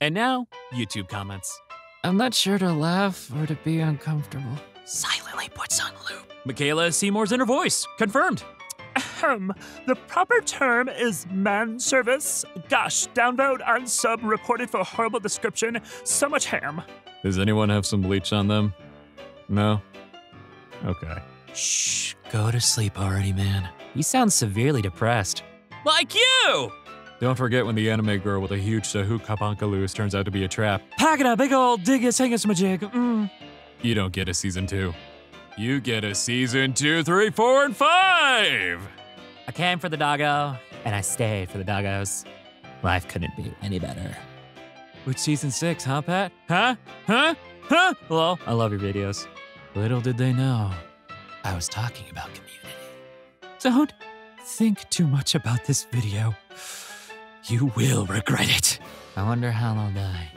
And now, YouTube comments. I'm not sure to laugh or to be uncomfortable. Silently puts on loop. Michaela Seymour's inner voice. Confirmed. Ahem. The proper term is manservice. Gosh, downvote on sub reported for horrible description. So much ham. Does anyone have some bleach on them? No? Okay. Shh, go to sleep already, man. You sound severely depressed. Like you! Don't forget when the anime girl with a huge Sahu Kabankalus turns out to be a trap. Packing a big old dingus hingus majig. Mm. You don't get a season two. You get a season two, three, four, and five! I came for the doggo, and I stayed for the doggos. Life couldn't be any better. Which season six, huh, Pat? Huh? Huh? Huh? Hello? I love your videos. Little did they know, I was talking about community. Don't think too much about this video. You will regret it. I wonder how I'll die.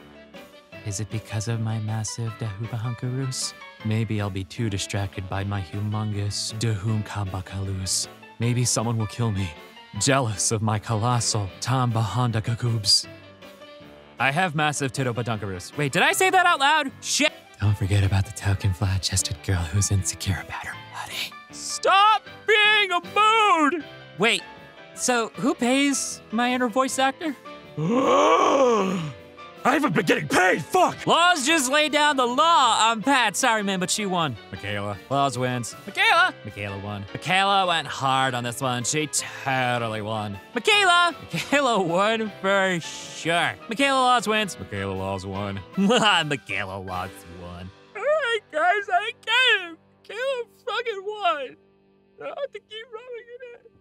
Is it because of my massive Dahuba Hunkarus? Maybe I'll be too distracted by my humongous Dahum Kabakalus. Maybe someone will kill me, jealous of my colossal Tamba Honda Kakubs. I have massive Tito Badunkarus. Wait, did I say that out loud? Shit! Don't forget about the token flat chested girl who's insecure about her body. Stop being a mood! Wait, so who pays my inner voice actor? I haven't been getting paid. Fuck. Laws just laid down the law. I'm Pat. Sorry, man, but she won. Michaela. Laws wins. Michaela. Michaela won. Michaela went hard on this one. She totally won. Michaela. Michaela won for sure. Michaela Laws wins. Michaela Laws won. Michaela Laws won. All right, guys, I get it. Caleb fucking won. I have to keep rubbing it in.